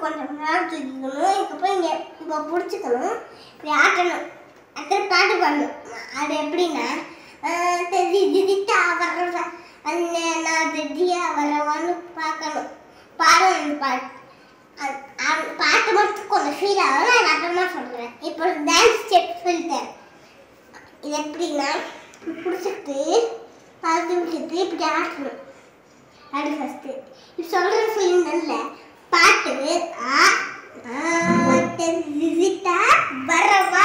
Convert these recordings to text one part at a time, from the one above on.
கொஞ்சம் தூக்கிக்கணும் இதுக்கப்புறம் இங்கே இப்போ பிடிச்சிக்கணும். இப்படி ஆட்டணும். அடுத்த பாட்டு பாடணும். அது எப்படின்னா ஆஹ் தெரி திதிட்டா வர்ற அந்த நான் திதியா வரவான்னு பார்க்கணும். பாடணும் பாட்டு. அது- பாட்டு மட்டும் கொஞ்சம் ஃபீல் ஆகும் நான் அப்புறமா சொல்கிறேன் இப்போ டான்ஸ் ஸ்டெப் ஃபில்டர் இது எப்படின்னா பிடிச்சிட்டு பார்த்து விட்டுட்டு இப்படி ஆட்டணும். அடுத்து ஃபஸ்ட்டு இப்போ சொல்கிற ஃபீல் சொல்லியிருந்தேன்ல ஒரு ஆ வரவா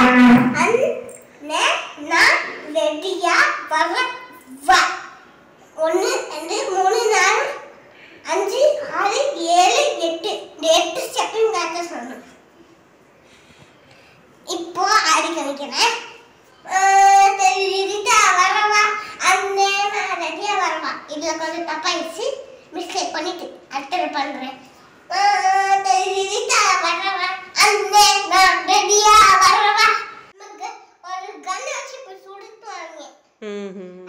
அண்ணே நான் ஒன்று ரெண்டு மூணு நாலு அஞ்சு ஆறு ஏழு எட்டு. எட்டு செகண்ட் காக்க சொன்னேன் இப்போ அடிக்க வைக்கிறேன் வரவா அண்ணே நான் வரவா. இதில் கொஞ்சம் தப்பாயிடுச்சு. மிஸ்டேக் பண்ணிட்டு அடுத்தது பண்ணுறேன்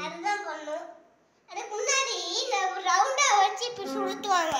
அதுதான் பண்ணும் அதுக்கு முன்னாடி ரவுண்டா வச்சு இப்ப சுடுத்துவாங்க